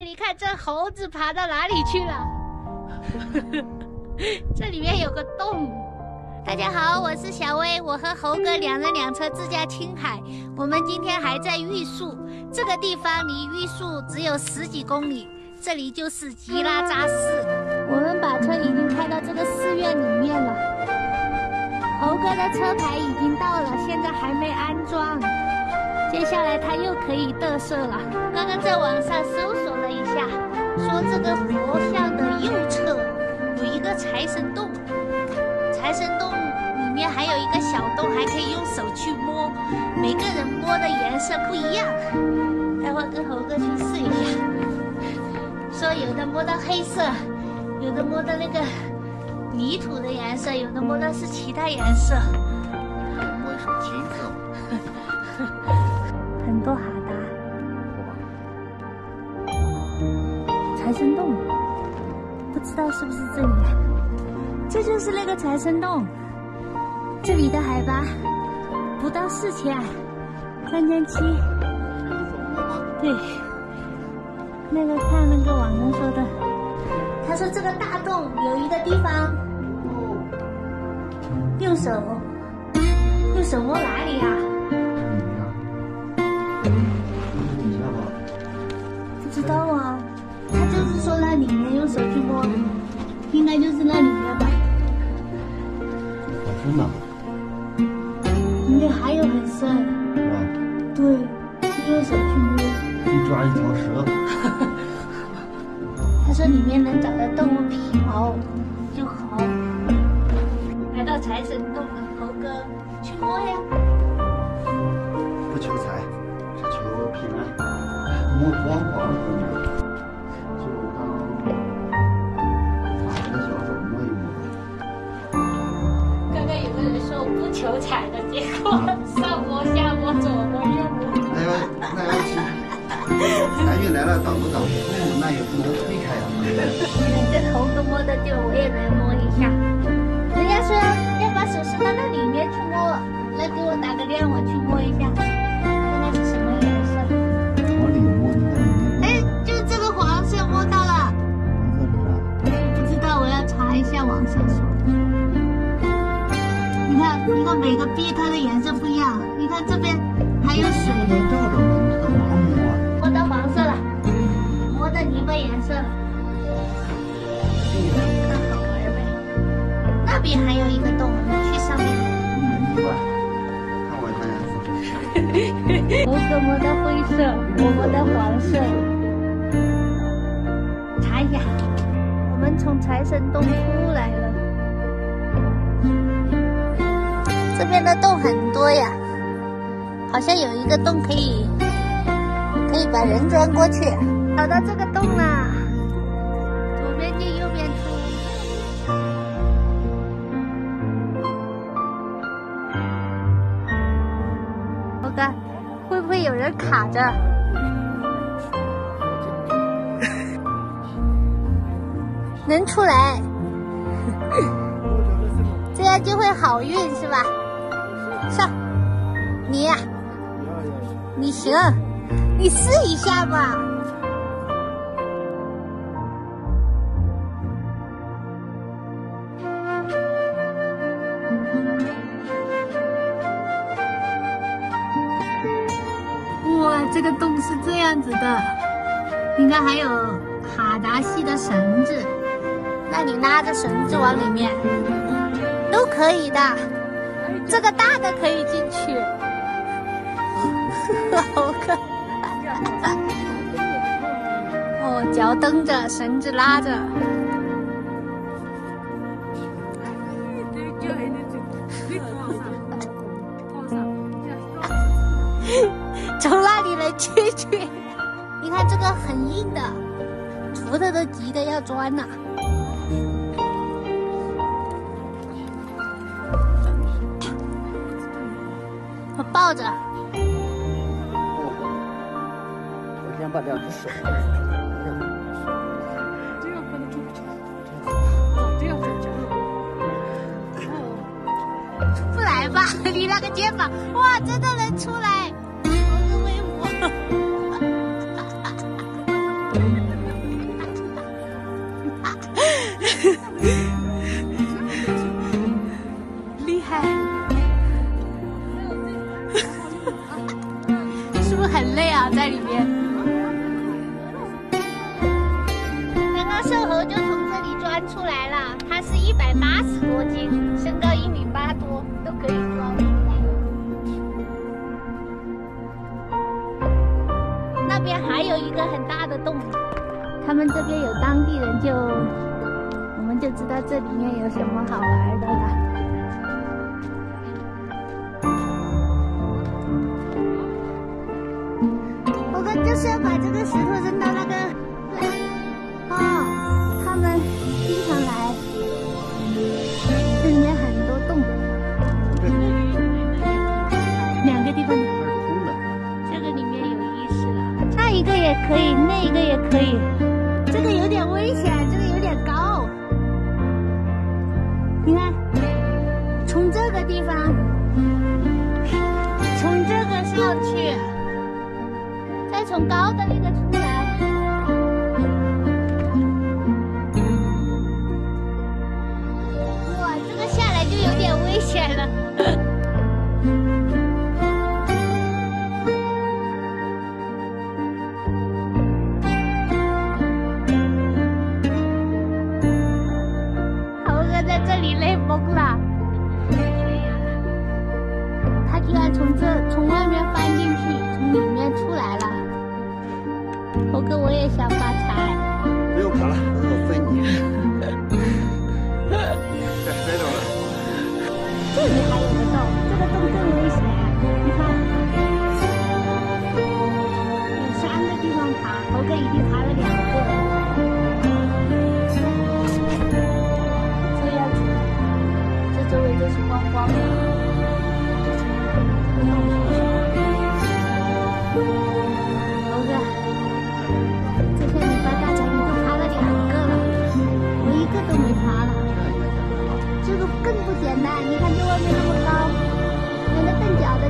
你看这猴子爬到哪里去了？这里面有个洞。大家好，我是小薇，我和猴哥两人两车自驾青海。我们今天还在玉树，这个地方离玉树只有十几公里，这里就是吉拉扎寺。我们把车已经开到这个寺院里面了。猴哥的车牌已经到了，现在还没安装。接下来他又可以嘚瑟了。刚刚在网上搜索了一下，说这个佛像的右侧有一个财神洞，财神洞里面还有一个小洞，还可以用手去摸，每个人摸的颜色不一样。待会跟猴哥去试一下，说有的摸到黑色，有的摸到那个泥土的颜色，有的摸到是其他颜色。摸一手金色，很多哈达，财神洞，不知道是不是这里。啊？这就是那个财神洞，这里的海拔不到四千，三千七。对，那个看那个网上说的，他说这个大洞有一个地方，用手，用手摸哪里啊？里面用手去摸，应该就是那里面吧。好深呐，里面还有很深，是吧？对，是用手去摸。一抓一条蛇，他说里面能找到动物皮毛就好。来到财神洞了，猴哥去摸呀。不求财，只求平安。摸光光不求财的，结果 上摸下摸左摸右摸。那要那要是财运来了挡不挡不住，那也不能推开呀。这头都摸得掉我也能摸一下。人家说要把手伸到那里面去摸，来给我打个电，我去摸一下，你看，每个币它的颜色不一样，你看这边还有水，不能照着摸，到黄色了，摸到泥巴颜色了，看好玩呗。那边还有一个洞，你去上面。看我看颜色。猴哥摸到灰色，我摸的黄色。查一下，我们从财神洞出来了。这边的洞很多呀，好像有一个洞可以可以把人钻过去。找到这个洞了，左边进右边出。猴哥，会不会有人卡着？能出来，这样就会好运是吧？你、你行，你试一下吧。哇，这个洞是这样子的，应该还有哈达系的绳子，那你拉着绳子往里面都可以的，这个大的可以进去。好看。哦，脚蹬着，绳子拉着。从那里能进去？你看这个很硬的，锄头都急得要钻了。我抱着，两只手这样这样不来吧你那个肩膀哇真的能出来。厉害。是不是很累啊在里面？出来了，它是一百八十多斤，身高一米八多，都可以装出来。那边还有一个很大的洞，他们这边有当地人就，我们就知道这里面有什么好玩的了。我们就是要把这个石头扔到这也可以。这个有点危险，这个有点高。你看，从这个地方，从这个上去，再从高的那个出来。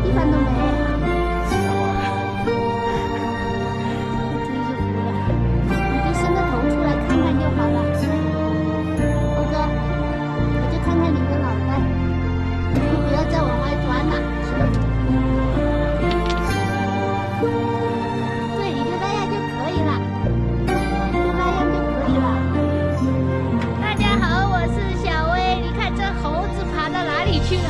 地方都没。真是服了，你就伸个头出来看看就好了。猴哥，我就看看你的脑袋，你不要再往外钻了。对，你就那样就可以了，就那样就可以了。大家好，我是小薇。你看这猴子爬到哪里去了？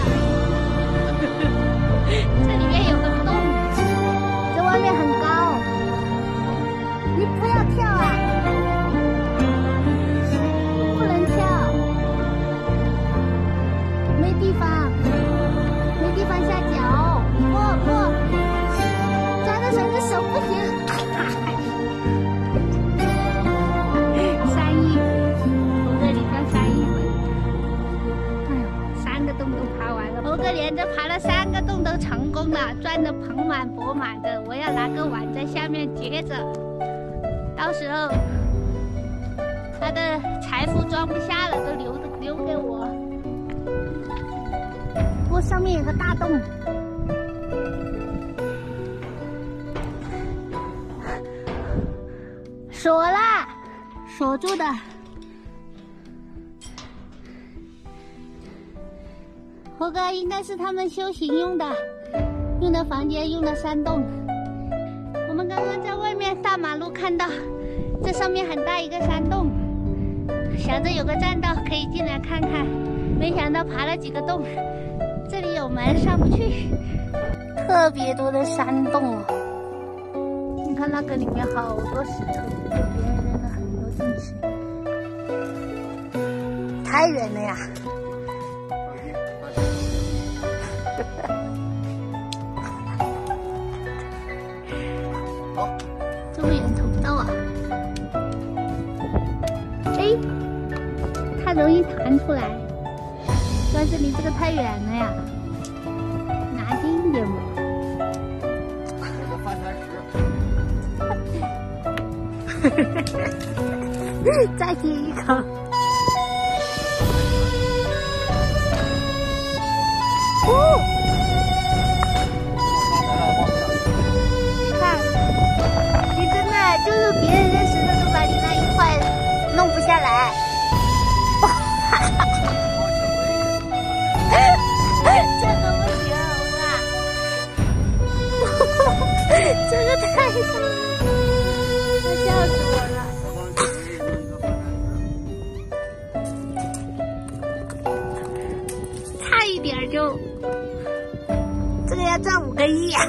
赚得盆满钵满的。我要拿个碗在下面接着，到时候他的财富装不下了，都留留给我。不过上面有个大洞。锁啦，锁住的。猴哥应该是他们修行用的，用的房间，用的山洞。我们刚刚在外面大马路看到，这上面很大一个山洞，想着有个栈道可以进来看看，没想到爬了几个洞，这里有门上不去，特别多的山洞哦。你看那个里面好多石头，有别人扔了很多进去，太远了呀。它容易弹出来，但是离这个太远了呀，拿近一点嘛。有个发财石。再接一口。哦，看，你真的就是别人的石头都把你那一块弄不下来。赚五个亿！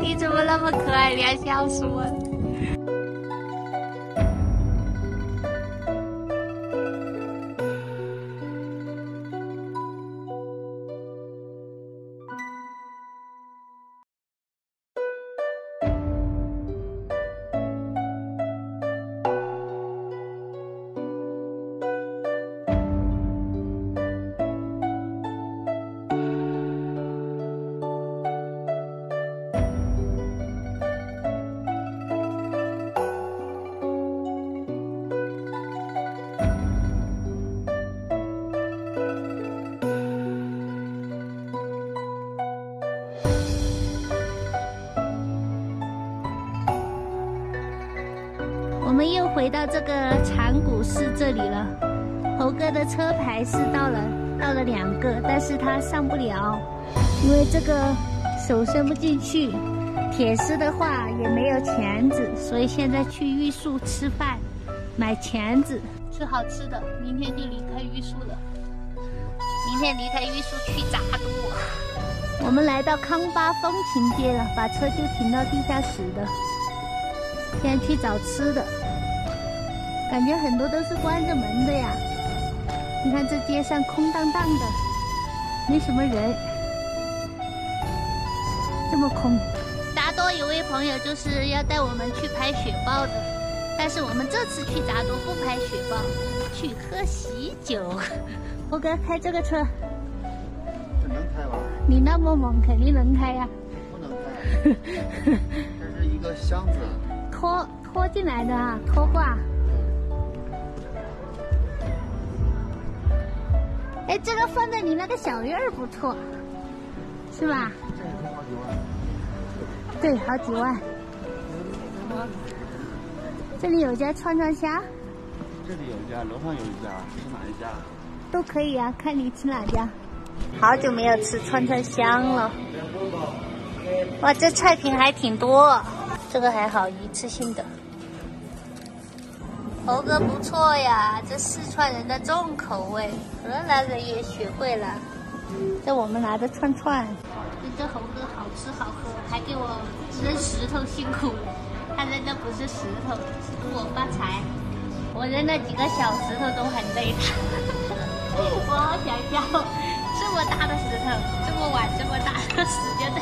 你怎么那么可爱？你还笑死我了！我们又回到这个长谷寺这里了。猴哥的车牌是到了，到了两个，但是他上不了，因为这个手伸不进去。铁丝的话也没有钳子，所以现在去玉树吃饭，买钳子，吃好吃的。明天就离开玉树了，明天离开玉树去扎都。我们来到康巴风情街了，把车就停到地下室的。现在去找吃的，感觉很多都是关着门的呀。你看这街上空荡荡的，没什么人，这么空。达多有位朋友就是要带我们去拍雪豹的，但是我们这次去达多不拍雪豹，去喝喜酒。猴哥开这个车，这能开吧？你那么猛，肯定能开呀、不能开。这是一个箱子，拖拖进来的啊，拖挂。哎，这个放在你那个小院儿不错，是吧？这也是好几万。对，好几万。这里有一家串串虾，这里有一家，楼上有一家，是哪一家？都可以啊，看你吃哪家。好久没有吃串串香了。哇，这菜品还挺多，这个还好，一次性的。猴哥不错呀，这四川人的重口味，河南人也学会了。这我们拿的串串，这猴哥好吃好喝，还给我扔石头，辛苦了。他扔的不是石头，是祝我发财。我扔了几个小石头都很累的。我好想笑，这么大的石头，这么晚这么大的时间在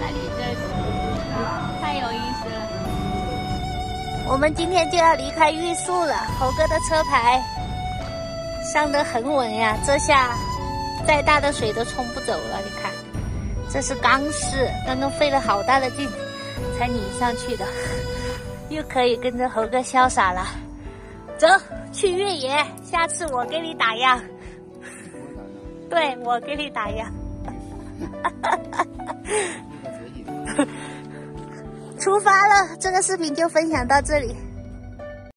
那里扔，太有意思了。我们今天就要离开玉树了，猴哥的车牌上得很稳呀，这下再大的水都冲不走了。你看，这是钢丝，刚刚费了好大的劲才拧上去的，又可以跟着猴哥潇洒了。走去越野，下次我给你打样。对，我给你打样。出发了，这个视频就分享到这里。